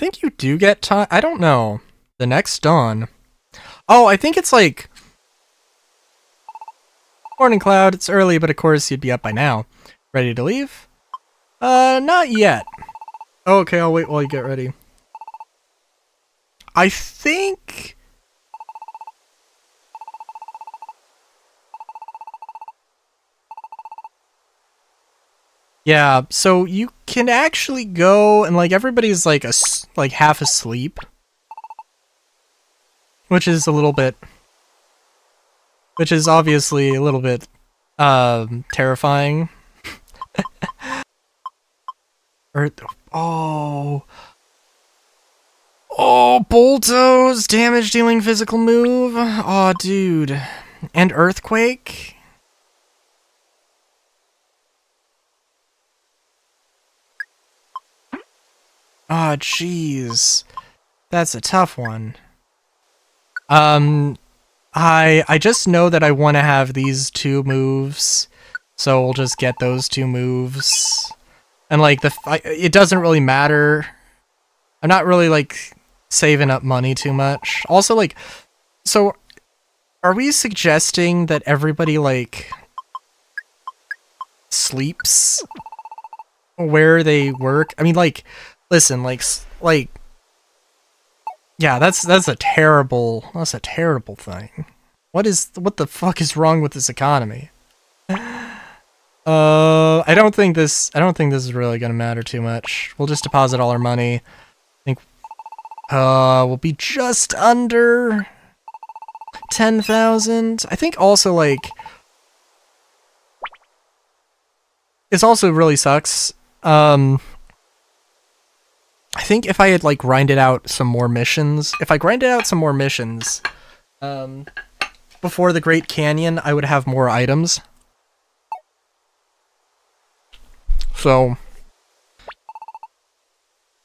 think you do get time. I don't know. The next dawn. Oh, I think it's like. Morning Cloud, it's early, but of course you'd be up by now. Ready to leave? Uh, not yet. Okay, I'll wait while you get ready. I think... Yeah, so you can actually go and like everybody's like a, like half asleep. Which is a little bit which is obviously a little bit um terrifying. or oh Oh, Bulldoze! Damage dealing physical move? oh, dude. And Earthquake? Oh, jeez. That's a tough one. Um, I I just know that I want to have these two moves, so we'll just get those two moves. And like the, I, it doesn't really matter. I'm not really like saving up money too much. Also, like, so are we suggesting that everybody like sleeps where they work? I mean, like, listen, like, like, yeah, that's that's a terrible that's a terrible thing. What is what the fuck is wrong with this economy? Uh, I don't think this I don't think this is really gonna matter too much. We'll just deposit all our money. I think uh we'll be just under ten thousand. I think also like it's also really sucks. Um I think if I had like grinded out some more missions, if I grinded out some more missions, um, before the Great Canyon, I would have more items. So,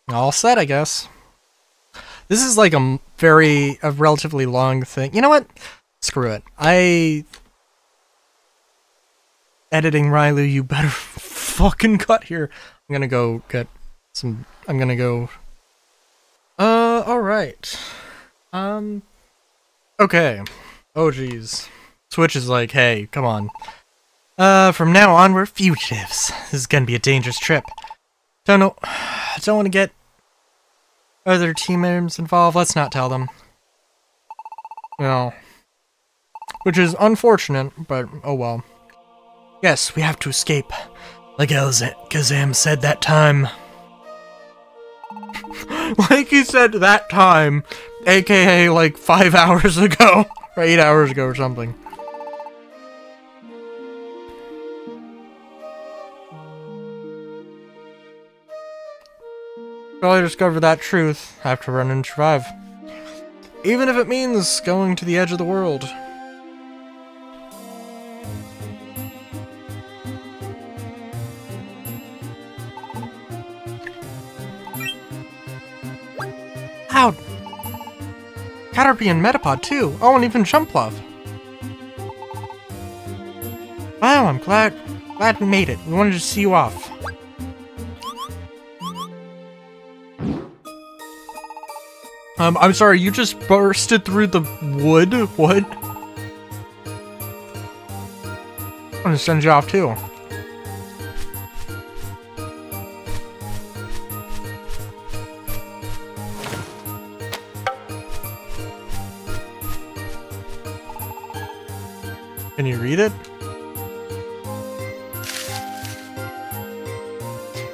all set, I guess. This is like a very, a relatively long thing. You know what? Screw it. I... Editing Railu, you better fucking cut here. I'm gonna go get some I'm gonna go. Uh, alright. Um. Okay. Oh, jeez. Switch is like, hey, come on. Uh, from now on, we're fugitives. This is gonna be a dangerous trip. Don't know. I don't want to get other team members involved. Let's not tell them. No. Which is unfortunate, but oh well. Yes, we have to escape. Like Kazam said that time. like he said that time, aka like five hours ago, or eight hours ago or something. Probably discover that truth, have to run and survive. Even if it means going to the edge of the world. How? Caterpie and Metapod too. Oh, and even Jumpluff. Wow, I'm glad glad we made it. We wanted to see you off. Um, I'm sorry, you just bursted through the wood? What? I'm gonna send you off too. Can you read it?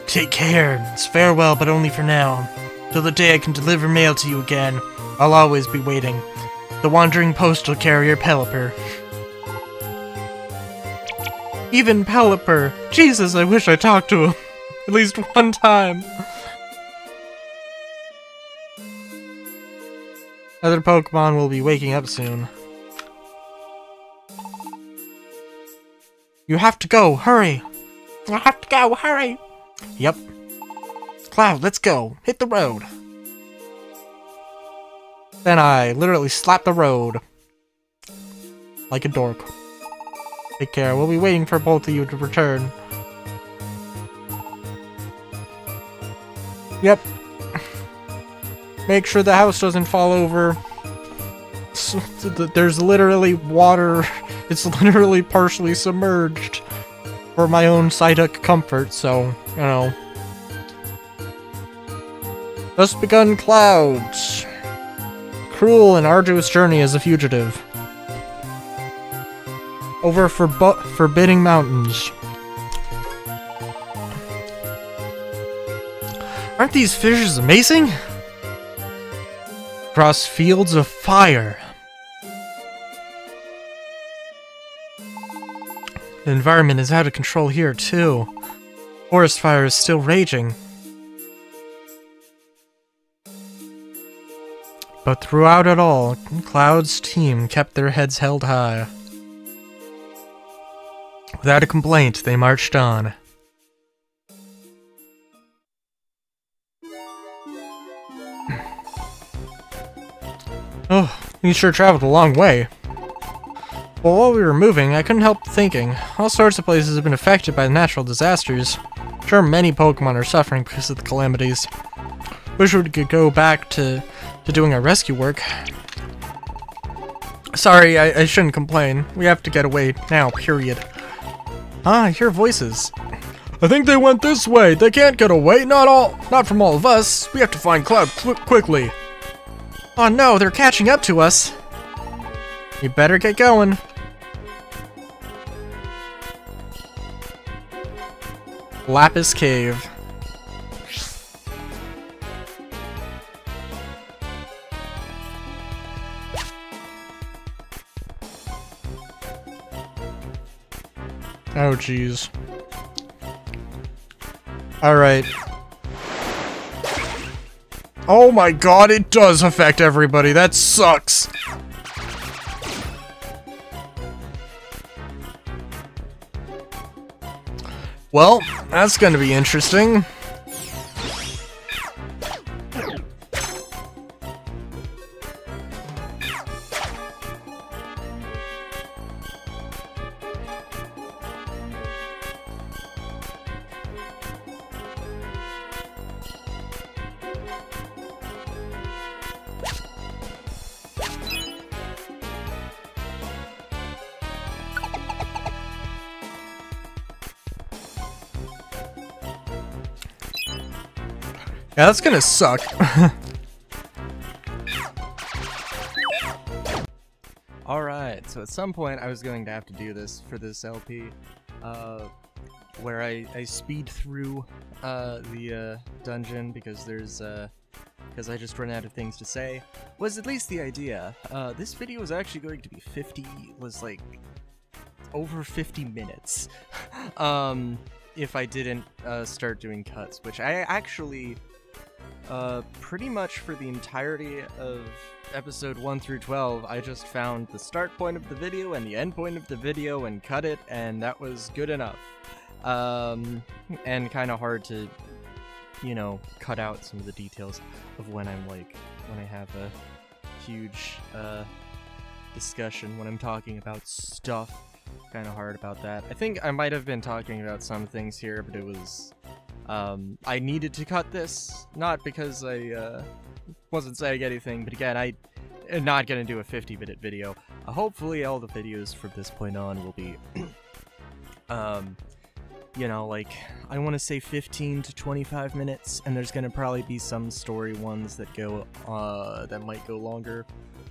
Take care. It's farewell, but only for now. Till the day I can deliver mail to you again, I'll always be waiting. The wandering postal carrier Pelipper. Even Pelipper! Jesus, I wish I talked to him. At least one time. Other Pokemon will be waking up soon. You have to go, hurry! I have to go, hurry! Yep. Cloud, let's go. Hit the road. Then I literally slap the road. Like a dork. Take care, we'll be waiting for both of you to return. Yep. make sure the house doesn't fall over. There's literally water. It's literally partially submerged for my own Psyduck comfort, so, you know. Thus begun clouds. Cruel and arduous journey as a fugitive. Over forb forbidding mountains. Aren't these fishes amazing? Across fields of fire. The environment is out of control here, too. Forest fire is still raging. But throughout it all, Cloud's team kept their heads held high. Without a complaint, they marched on. oh, you sure traveled a long way. Well, while we were moving, I couldn't help thinking. All sorts of places have been affected by natural disasters. Sure, many Pokemon are suffering because of the calamities. Wish we could go back to, to doing our rescue work. Sorry, I, I shouldn't complain. We have to get away now, period. Ah, I hear voices. I think they went this way. They can't get away. Not all, not from all of us. We have to find Cloud qu quickly. Oh no, they're catching up to us. You better get going. Lapis Cave. Oh, jeez. Alright. Oh my god, it does affect everybody. That sucks. Well, that's gonna be interesting. Yeah, that's gonna suck. Alright, so at some point I was going to have to do this for this LP, uh, where I, I speed through uh, the uh, dungeon because there's, uh, because I just ran out of things to say, was at least the idea. Uh, this video was actually going to be 50, was like, over 50 minutes, um, if I didn't uh, start doing cuts, which I actually uh, pretty much for the entirety of episode 1 through 12, I just found the start point of the video and the end point of the video and cut it, and that was good enough. Um, and kind of hard to, you know, cut out some of the details of when I'm like, when I have a huge, uh, discussion, when I'm talking about stuff. Kind of hard about that. I think I might have been talking about some things here, but it was um, I needed to cut this, not because I uh, wasn't saying anything, but again, I am not gonna do a 50-minute video. Uh, hopefully all the videos from this point on will be, um, you know, like, I want to say 15 to 25 minutes, and there's gonna probably be some story ones that go, uh, that might go longer.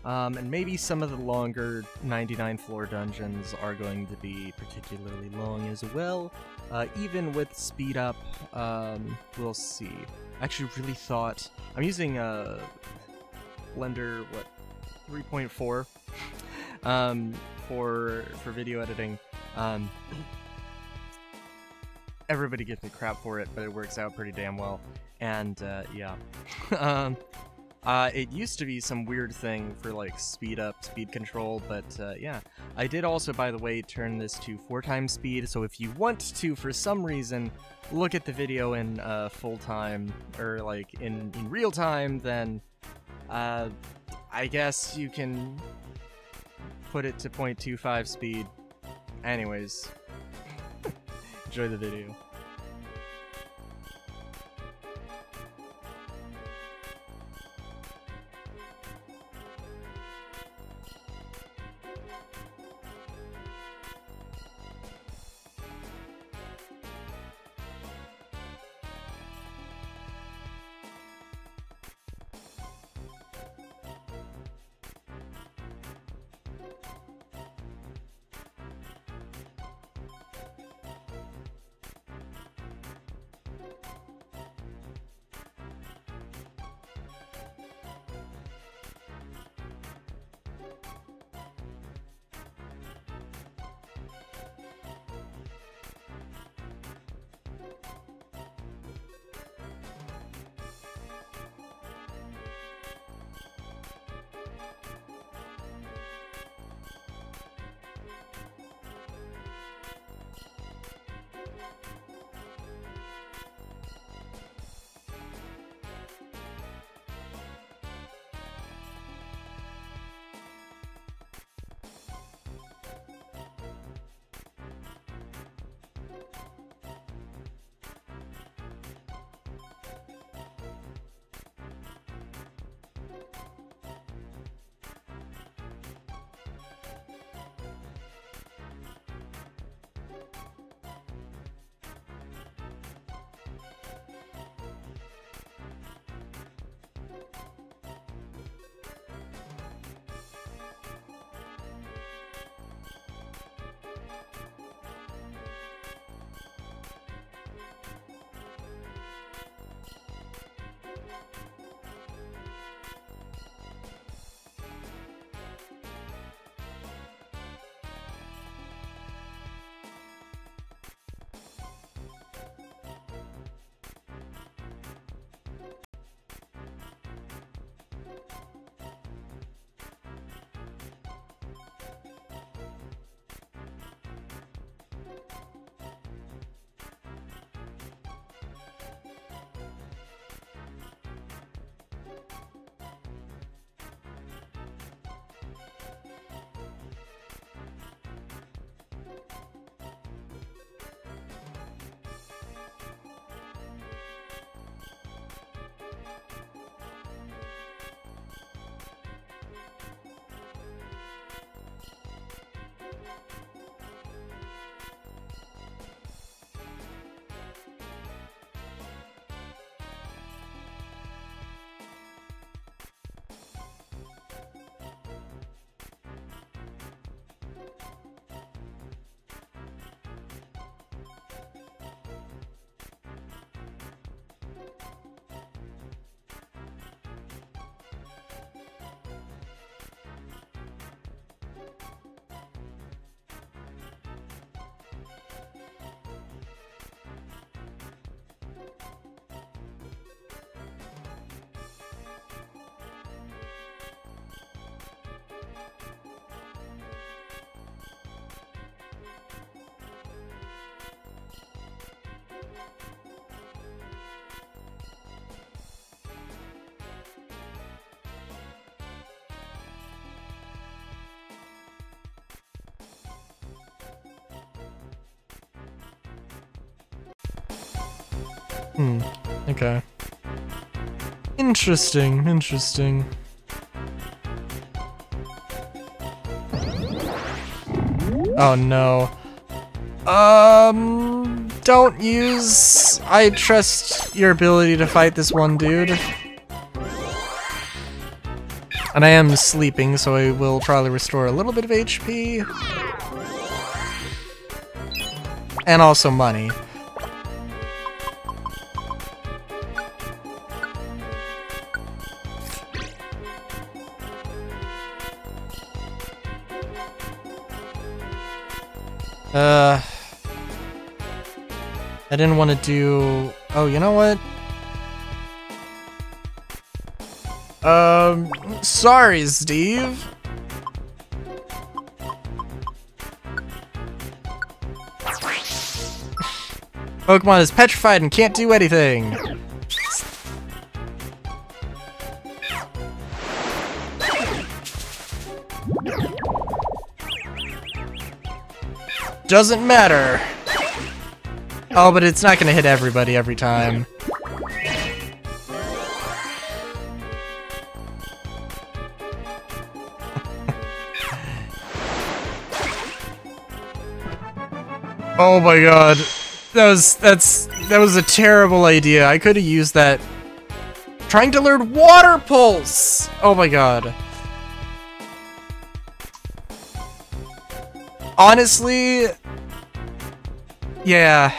Um, and maybe some of the longer 99 floor dungeons are going to be particularly long as well. Uh, even with speed up, um, we'll see. I actually really thought I'm using uh, Blender what 3.4 um, for for video editing. Um, everybody gives me crap for it, but it works out pretty damn well. And uh, yeah. uh, it used to be some weird thing for like speed up, speed control, but uh, yeah. I did also, by the way, turn this to four times speed, so if you want to, for some reason, look at the video in uh, full time, or like in, in real time, then uh, I guess you can put it to 0.25 speed. Anyways, enjoy the video. Hmm, okay. Interesting, interesting. Oh no. Um, don't use... I trust your ability to fight this one dude. And I am sleeping, so I will probably restore a little bit of HP. And also money. Uh... I didn't want to do... Oh, you know what? Um, sorry, Steve. Pokemon is petrified and can't do anything. Doesn't matter. Oh, but it's not gonna hit everybody every time. oh my god. That was, that's, that was a terrible idea. I could have used that. Trying to learn Water Pulse! Oh my god. Honestly, yeah,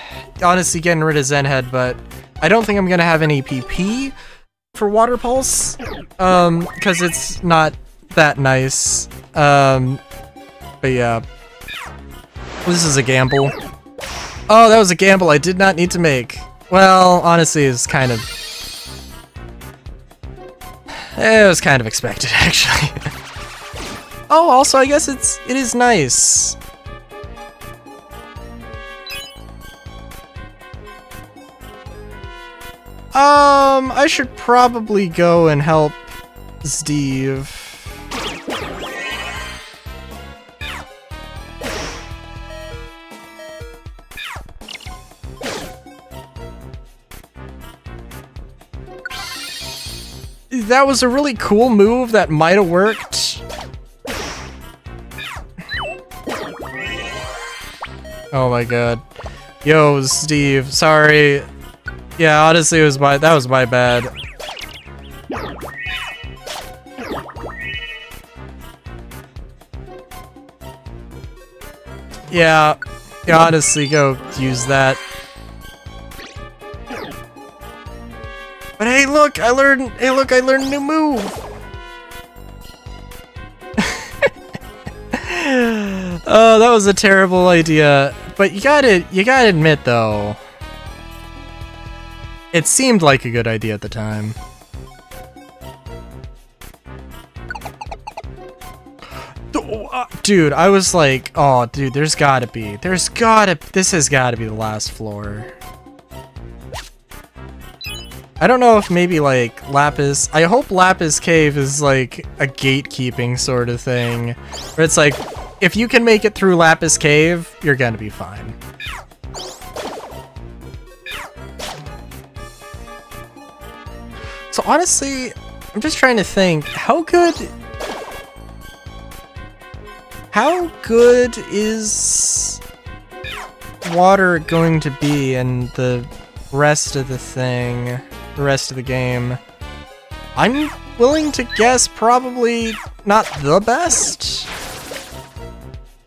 honestly getting rid of Zen Head, but I don't think I'm gonna have any PP for Water Pulse, um, because it's not that nice. Um, but yeah, this is a gamble. Oh, that was a gamble I did not need to make. Well, honestly, it's kind of... It was kind of expected, actually. oh, also, I guess it's it is nice. Um, I should probably go and help Steve. That was a really cool move that might have worked. Oh my god. Yo, Steve, sorry. Yeah, honestly, it was my that was my bad. Yeah, yeah, honestly, go use that. But hey, look, I learned. Hey, look, I learned a new move. oh, that was a terrible idea. But you gotta, you gotta admit though. It seemed like a good idea at the time. Uh, dude, I was like, oh, dude, there's gotta be. There's gotta, this has gotta be the last floor. I don't know if maybe like Lapis, I hope Lapis Cave is like a gatekeeping sort of thing. Where it's like, if you can make it through Lapis Cave, you're gonna be fine. So honestly, I'm just trying to think, how good... How good is water going to be in the rest of the thing, the rest of the game? I'm willing to guess probably not the best.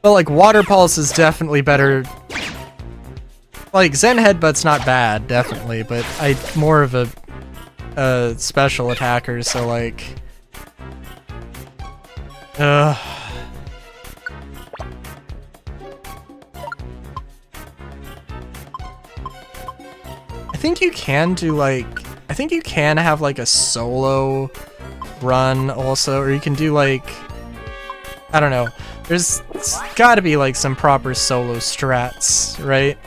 But like Water Pulse is definitely better. Like Zen Headbutt's not bad, definitely, but I more of a uh, special attackers, so like... Uh... I think you can do like... I think you can have like a solo run also, or you can do like... I don't know. There's gotta be like some proper solo strats, right?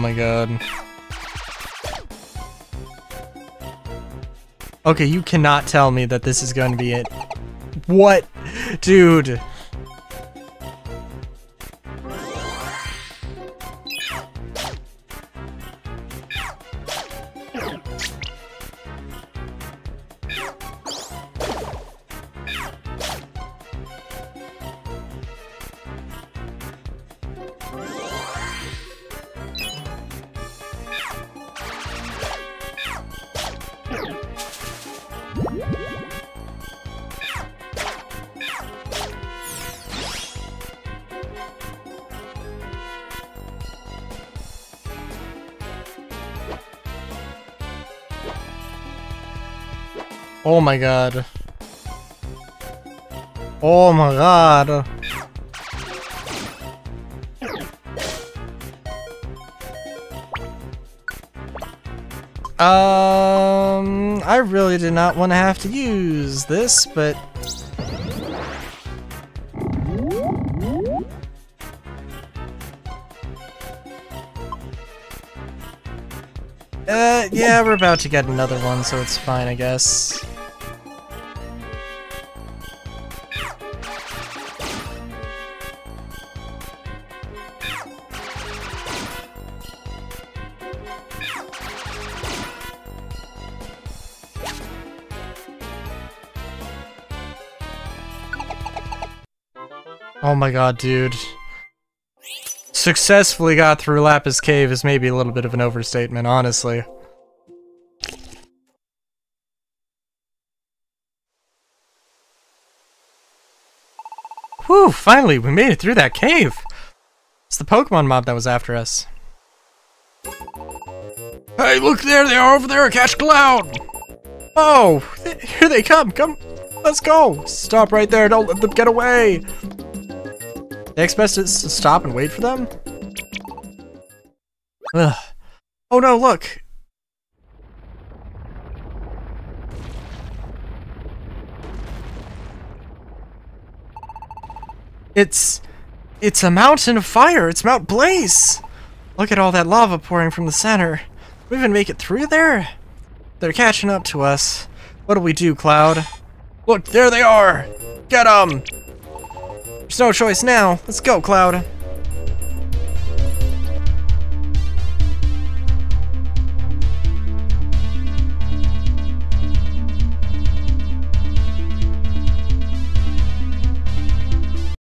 My god. Okay, you cannot tell me that this is going to be it. What? Dude. Oh my god. Oh my god. Um, I really did not want to have to use this, but... Uh, yeah, we're about to get another one, so it's fine, I guess. Oh my god, dude. Successfully got through Lapis Cave is maybe a little bit of an overstatement, honestly. Whew, finally, we made it through that cave! It's the Pokemon mob that was after us. Hey, look there, they are over there, catch Cloud! Oh, here they come, come, let's go! Stop right there, don't let them get away! They expect us to stop and wait for them? Ugh. Oh no, look! It's... It's a mountain of fire! It's Mount Blaze! Look at all that lava pouring from the center. We even make it through there? They're catching up to us. What do we do, Cloud? Look, there they are! Get 'em! There's no choice now. Let's go, Cloud.